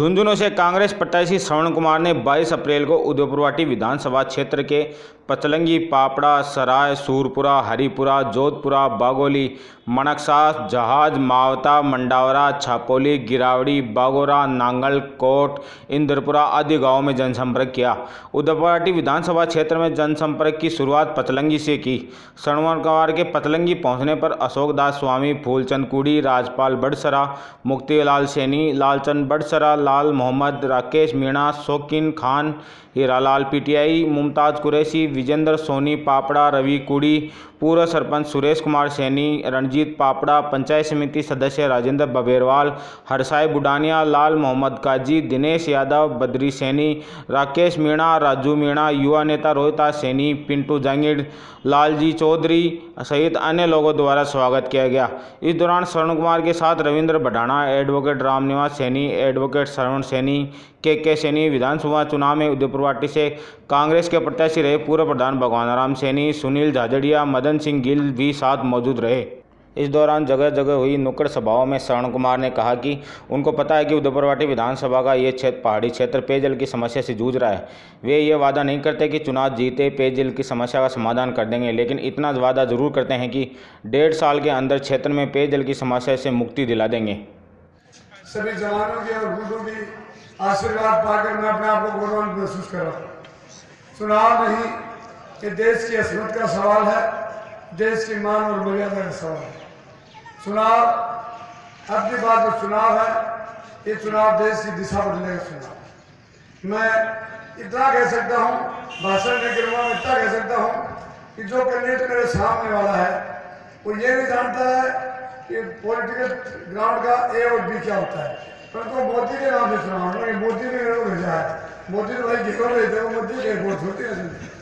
झुंझुनू से कांग्रेस प्रत्याशी श्रवण कुमार ने 22 अप्रैल को उदयपुरवाटी विधानसभा क्षेत्र के पचलंगी पापड़ा, सराय, सूरपुरा, हरिपुरा, जोधपुरा, बागोली मणकसा जहाज़, मावता, मंडावरा, छापोली, गिरावड़ी, बागोरा, नांगल, कोट, इंद्रपुरा आदि गाँवों में जनसंपर्क किया। उदयपुरवाटी विधानसभा क्षेत्र में जनसंपर्क की शुरुआत पतलंगी से की। श्रवण कुमार के पतलंगी पहुँचने पर अशोक दास स्वामी, फूलचंद कुड़ी, राजपाल बड़सरा, मुक्तिलाल सैनी, लालचंद बड़सरा, लाल मोहम्मद, राकेश मीणा, शौकीन खान, हीरालाल पीटीआई, मुमताज़ कुरैशी विजेंद्र, सोनी, पापड़ा, रवि कुड़ी, पूर्व सरपंच सुरेश कुमार सैनी, रणजीत पापड़ा, पंचायत समिति सदस्य राजेंद्र बबेरवाल, हरसाई बुडानिया, लाल मोहम्मद काजी, दिनेश यादव, बद्री सैनी, राकेश मीणा, राजू मीणा, युवा नेता रोहिता सैनी, पिंटू जांगिड़, लालजी चौधरी सहित अन्य लोगों द्वारा स्वागत किया गया। इस दौरान श्रवण कुमार के साथ Ravindra Bhadana advocate Ramniwas Saini, advocate Shravan Saini K K Saini, विधानसभा चुनाव में उदयपुर पार्टी से कांग्रेस के प्रत्याशी रहे पूर्व प्रधान भगवान राम सैनी, सुनील झाझड़िया मदन सिंह गिल भी साथ मौजूद रहे। इस दौरान जगह जगह हुई नुक्कड़ सभाओं में शरण कुमार ने कहा कि उनको पता है कि उदयपुरवाटी विधानसभा का ये क्षेत्र पहाड़ी क्षेत्र पेयजल की समस्या से जूझ रहा है। वे ये वादा नहीं करते कि चुनाव जीते, पेयजल की समस्या का समाधान कर देंगे, लेकिन इतना वादा ज़रूर करते हैं कि डेढ़ साल के अंदर क्षेत्र में पेयजल की समस्या से मुक्ति दिला देंगे। सभी जवानों की और आशीर्वाद पाकर मैं अपने आप को गौरवान्वित महसूस कर रहा हूँ। चुनाव नहीं, ये देश की असमत का सवाल है। देश की मान और मर्यादा का सवाल है चुनाव अब की बात जो चुनाव है, ये चुनाव देश की दिशा बदलने का चुनाव मैं इतना कह सकता हूँ, भाषण में गिरवा में इतना कह सकता हूँ कि जो कैंडिडेट मेरे सामने वाला है, वो ये नहीं जानता है कि पॉलिटिकल ग्राउंड का ए और बी क्या होता है। परंतु तो मोदी के नाम से चुनाव मोदी ने मेरे को भेजा है। मोदी तो भाई घेरो वो मोदी के वोट होती है।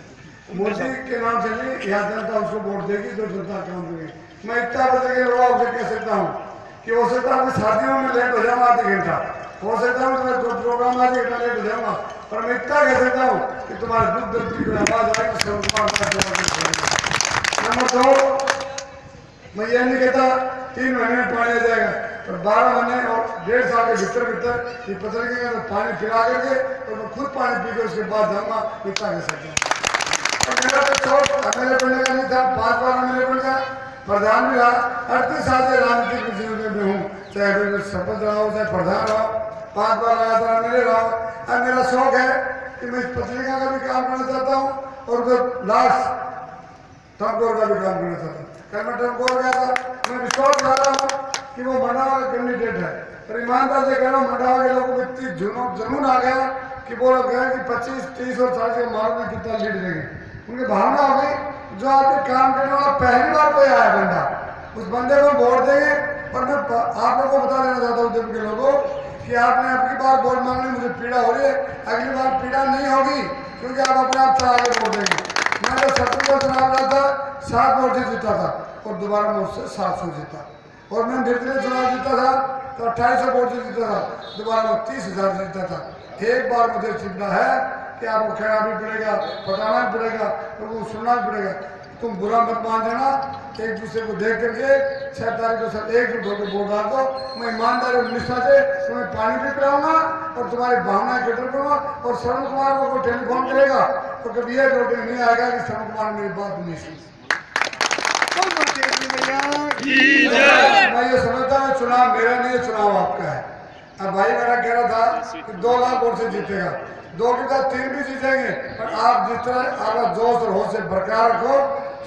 मोदी के नाम से नहीं यहाँ जनता उसको वोट देगी जो जनता काम करेगी मैं इतना बदल के लोग आपसे कह सकता हूँ कि हो सकता है मैं शादियों में लेट हो जाऊँगा आधे घंटा हो सकता है मैं तो प्रोग्राम आधे घंटा लेट हो जाऊँगा पर मैं इतना कह सकता हूँ कि तुम्हारे दुख दर्द की आवाज़ आएगी देगा। नंबर दो, मैं ये नहीं कहता, तीन महीने पानी आ जाएगा, पर बारह महीने और डेढ़ साल के भीतर भीतर ये पता लगेगा तो पानी पिला करके और मैं खुद पानी पी के उसके बाद जाऊँगा, इतना कह सकता हूँ। गया प्रधान भी रहा अड़तीस साल राजनीतिक जीवन में हूँ चाहे मैं सरपंच रहा हूँ चाहे प्रधान रहा पाँच बार लगातार एम रहा अब मेरा शौक है कि मैं पत्रिका का भी काम करना चाहता हूँ और लास्ट टमकोर का भी काम करना चाहता हूँ कल मैं टमकोर गया था मैं विश्वास कर रहा हूँ कि वो मंडावा का कैंडिडेट है पर ईमानदार से कह रहा हूँ मंडावा के लोगों को इतनी जुनून आ गया कि वो लोग कहें कि पच्चीस तीस और चालीस के मार्ग में कितना लीड देंगे उनकी भावना हो गई, जो आदमी काम करने वाला पहली बार कोई आया बंदा, उस बंदे को वोट देंगे और मैं आप लोगों को बता देना चाहता हूँ उद्यम के लोगों, कि आपने अपनी बार वोट मांगने मुझे पीड़ा हो रही है, अगली बार पीड़ा नहीं होगी, क्योंकि आप अपने आप से आगे वोट देंगे। मैं तो सत्तर का चुनाव लड़ा था, सात वोट से जीता था, और दोबारा मैं उससे सात सौ जीता। और मैं निर्दलीय चुनाव जीता था तो अट्ठाईस सौ वोट से जीता था, दोबारा मैं तीस हज़ार जीता था। एक बार मुझे चिपना है कि आपको कहना भी पड़ेगा बताना भी पड़ेगा और वो सुनना भी पड़ेगा तुम बुरा मत मान देना एक दूसरे को देख करके छह तारीख को सब एकजुट होकर वोट डाल दो। मैं ईमानदारी और निष्ठा से तुम्हें पानी भी पिलाऊँगा और तुम्हारी भावनाएँ कटर करूँगा और श्रवण कुमार को कोई टेलीफोन करेगा तो कभी ये रोटी नहीं आएगा कि शरण कुमार मेरी बात नहीं सुनी। मैं ये समझता हूँ चुनाव मेरा नहीं है चुनाव आपका है। अब भाई मेरा कह रहा था कि दो लाख वोट से जीतेगा। दो के साथ तीन भी जीतेंगे। पर आप जिस तरह आपका जोश और होश से बरकरार रखो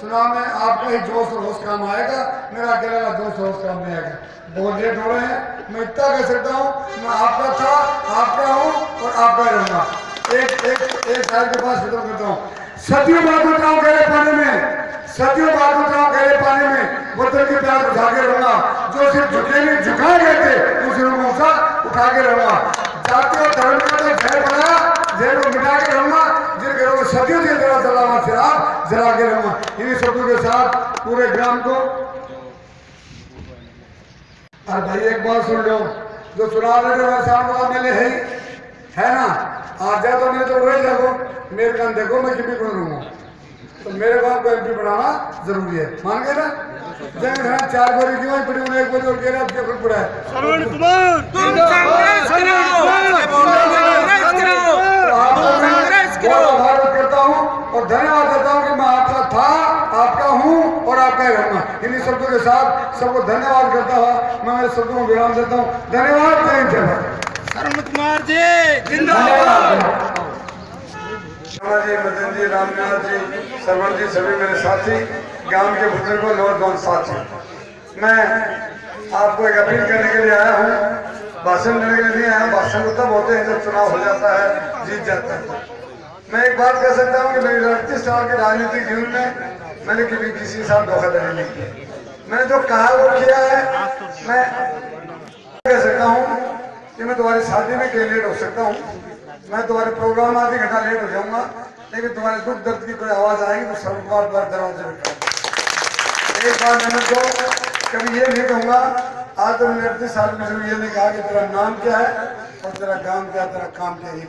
चुनाव में आपका ही जोश और होश काम आएगा, मेरा अकेले का जोश और होश काम नहीं आएगा। बहुत लेट हो रहे हैं, मैं इतना कह सकता हूँ, मैं आपका था, आपका हूँ और आपका ही रहूँगा। एक एक एक साल के पास खत्म करता हूँ। सदियों बात बताऊँ गहरे पानी में, सदियों बात बताऊँ गहरे पानी में बोतल के प्यार उठा के रहूँगा। जो सिर्फ़ झुके नहीं, झुकाए गए थे, उस उठा के रहूँगा। का जहर बनाया जहर को मिटा के रहूँगा, जिन घरों को सदियों से जला जला हुआ चिराग जला के रहूँगा। इन्हीं शब्दों के साथ पूरे ग्राम को और भाई, एक बात सुन लो, जो चुनाव लड़े हुए सामने मेले है है। ना? आज जा तो नहीं तो रोज देखो मेरे कान देखो, मैं कितनी कौन रहूँगा तो मेरे को आपको एमपी बनाना ज़रूरी है। मान गए ना? खान चार बारी क्यों आई पड़ी एक बारी और कह रहा क्या पड़ा है। श्रवण कुमार तुम कांग्रेस करो। आभार करता हूँ और धन्यवाद देता हूँ कि मैं आपका था आपका हूँ और आपका ही। रहूँगा इन्हीं शब्दों के साथ सबको धन्यवाद करता हुआ मैं मेरे शब्दों को विराम देता हूँ। धन्यवाद जय जय भारत। कुमार जी जिंदाबाद। जी मदन जी रामनाथ जी सरवण जी सभी मेरे साथी, गाँव के बुज़ुर्गों, नौजवान साथी। मैं आपको एक अपील करने के लिए आया हूँ। भाषण देने के लिए आया, भाषण तब होते हैं, जब चुनाव हो जाता है, जीत जाता है। मैं एक बात कह सकता हूँ कि मेरी अड़तीस साल के राजनीतिक जीवन में मैंने कभी किसी साथ धोखाधड़ी नहीं की मैंने जो कहा वो किया है, मैं कह सकता हूँ कि मैं तुम्हारी शादी में कहीं लेट हो सकता हूँ। मैं तुम्हारे प्रोग्राम आधे घंटा लेट हो जाऊँगा, लेकिन तुम्हारे दुख दर्द की कोई आवाज़ आएगी तो सर्वकार द्वार दरवाजे में एक बार मैंने तो कभी ये नहीं कहूँगा, आज तो मैंने अड़तीस साल में ये नहीं कहा कि तेरा नाम क्या है और तेरा काम क्या, तेरा काम क्या ये है।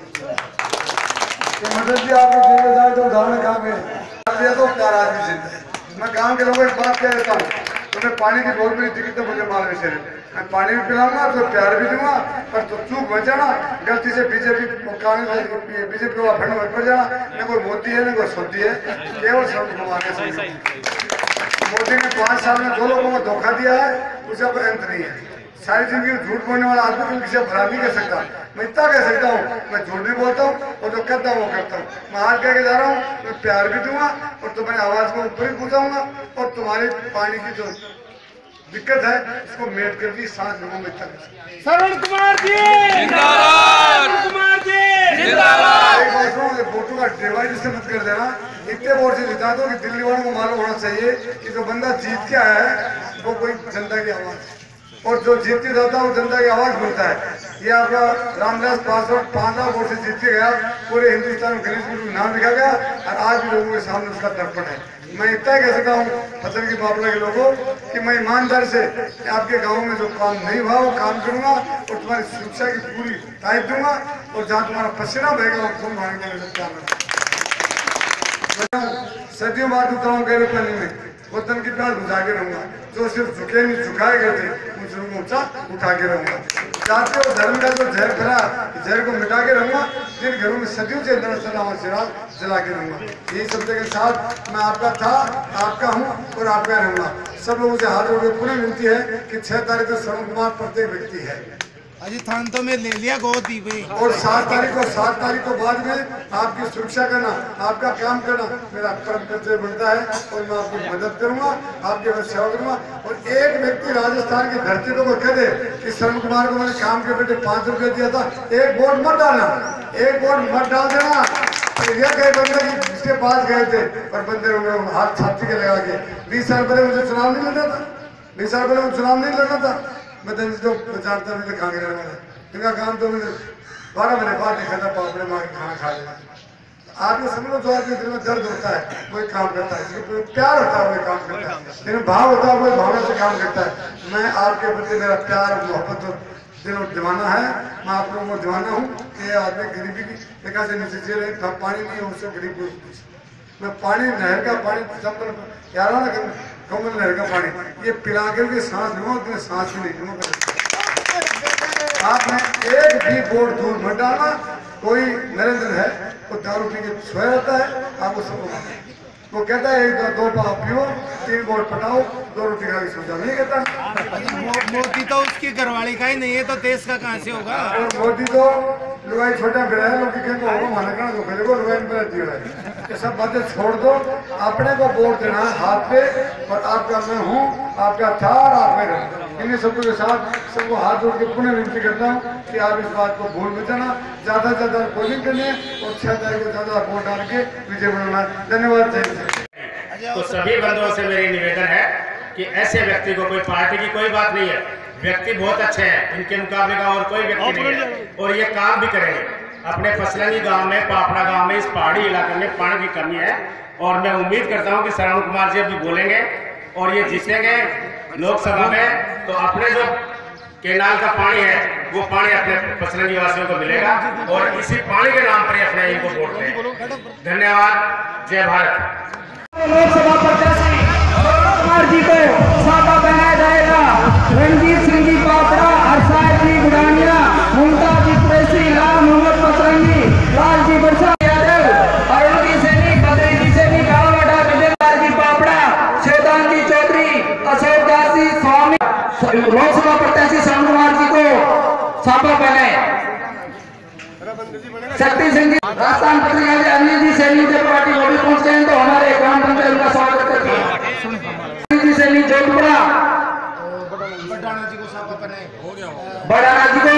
कि मदद जी आपको जिम्मेदार तो उदाहरण कहा दिया तो प्यार आदमी ज़िंदा है। मैं गाँव के लोगों एक बात कह देता हूँ तुम्हें पानी की बहुत बड़ी दिक्कत है मुझे माल में मैं पानी भी पिलाऊँगा तो प्यार भी दूँगा पर तो चूक बच जाना। गलती से बीजेपी कांग्रेस बीजेपी का फंड मत पड़ जाना न कोई मोदी है न कोई सोदी है केवल सब घुमाने से मोदी ने पाँच साल में दो लोगों को धोखा दिया है उसका कोई अंत नहीं है। सारी ज़िंदगी झूठ बोलने वाला आदमी को किसी भरा नहीं कर सकता। मैं इतना कह सकता हूँ मैं झूठ भी बोलता हूँ और जो करता हूँ वो करता हूँ। मैं आज कह के जा रहा हूँ मैं प्यार भी दूँगा और तुम्हारी आवाज़ को ऊपर भी पहुंचाऊँगा और तुम्हारी पानी की जो दिक्कत है उसको मेट करके सांस लोगों में कर हूँ। श्रवण कुमार जी! कुमार जी! का डिवाइड इससे मत कर देना। इतने वोट से जिता दो कि दिल्ली वालों को मालूम होना चाहिए कि जो बंदा जीत के आया है वो कोई जनता की आवाज़ और जो जीत के जाता है वो जनता की आवाज़ बोलता है। ये आपका रामदास पासवान लाख वोट से जीत के गया। पूरे हिंदुस्तान में गणेश गुरु नाम लिखा गया और आज भी लोगों के सामने उसका दर्पण है। मैं इतना कह सकता हूँ, फ़सल की बाबला के लोगों, कि मैं ईमानदार से आपके गाँव में जो काम नहीं हुआ, वो काम करूँगा और तुम्हारी शिक्षा की पूरी तारीफ़ दूँगा और जहाँ तुम्हारा पसीना बहेगा वो खून भागने लगता सदियों बाद उतराऊं गहरे पानी में। वतन की प्यार बुझा के रहूँगा। जो सिर्फ़ झुके नहीं, झुकाए गए थे, उन सबको ऊँचा उठा के रहूँगा जाति और धर्म का जो जहर भरा, जहर को मिटा के रहूँगा, जिन घरों में सदियों से अंदर सलाम चिराग जला के रहूँगा। यही शब्द के साथ, मैं आपका था, आपका हूँ और आपका रहूँगा। सब लोगों से हाथ जोड़ के पुनः विनती है कि छह तारीख को श्रवण कुमार प्रत्येक व्यक्ति है। अजी थान तो मैं ले लिया गोद ही भाई। और सात तारीख को, सात तारीख को बाद में आपकी सुरक्षा करना, आपका काम करना मेरा परम कर्तव्य बनता है और मैं आपकी मदद करूँगा, आपके मैं सेवा करूँगा। और एक व्यक्ति राजस्थान की धरती को कह दे कि शरण कुमार को मैंने काम के बेटे पाँच रुपए दिया था, एक वोट मत डालना, एक वोट मत डाल देना। ये बंदे जिसके पास गए थे, और बंदे हाथ छाती के लगा के। बीस साल पहले मुझे चुनाव नहीं लड़ना था, बीस साल पहले मुझे चुनाव नहीं लड़ना था। मैं तो इनको जानता नहीं था कांग्रेस वाले इनका काम तो मुझे बारह महीने बाद देखा था पापड़े मार के खाना खा लेना। आदमी समझ लो जो आदमी दिल में दर्द होता है, कोई काम करता है प्यार होता है वही काम करता है। लेकिन भाव होता है वही भावना से काम करता है। मैं आपके प्रति मेरा प्यार मोहब्बत और दिल और दीवाना है। मैं आप लोगों को दीवाना हूँ कि आदमी गरीबी की देखा से नीचे जी रहे पानी नहीं है, उससे गरीब को मैं पानी, नहर का पानी चंपल यार ना कमल नहर का पानी ये पिला के भी सांस लूँगा तो सांस भी नहीं लूँगा आपने एक भी बोर्ड दूर मत डालना, कोई नरेंद्र है, वो दारू पी के सोया रहता है आपको सबको। वो कहता है एक दो, पाव पियो तीन बोर्ड पटाओ दो रोटी खा के सो जाओ। नहीं कहता। मोदी तो उसकी घरवाली का ही नहीं है तो देश का कहाँ से होगा? और मोदी तो लुगाई छोटा फिर है लोग कहते हो माना करना तो खेले को लुगाई मेरा दिया है। ये सब बातें छोड़ दो अपने को वोट देना हाथ पे और आपका मैं हूँ आपका था और आप में रहूँगा इन्हीं सबको के साथ सबको हाथ जोड़ के पुनः विनती करता हूँ कि आप इस बात को भूल जाना। ज़्यादा से ज़्यादा पोलिंग करनी और छह तारीख को ज़्यादा वोट डाल के विजय बनाना। धन्यवाद, जय। तो सभी बंधुओं से मेरी निवेदन है कि ऐसे व्यक्ति को कोई पार्टी की कोई बात नहीं है। व्यक्ति बहुत अच्छे हैं, इनके मुकाबले का और कोई व्यक्ति नहीं है। और ये काम भी करेंगे। अपने फसलंगी गाँव में, पापड़ा गाँव में, इस पहाड़ी इलाके में पानी की कमी है। और मैं उम्मीद करता हूँ कि शरण कुमार जी अभी बोलेंगे और ये जीतेंगे लोकसभा में तो अपने जो केनाल का पानी है, वो पानी अपने पसरंगी वासियों को मिलेगा। और इसी पानी के नाम पर अपने इनको वोट दें धन्यवाद। जय भारत। लोकसभा सापा पहने। शक्ति सिंह जी राजस्थान पत्रिका के अनिल जी सैनी जब पार्टी वो भी पहुँचते हैं? तो हमारे ग्राम पंचायत उनका स्वागत करते हैं। सैनी जोधपुरा। बड़ाना जी को छापा पहनाए बड़ाना जी को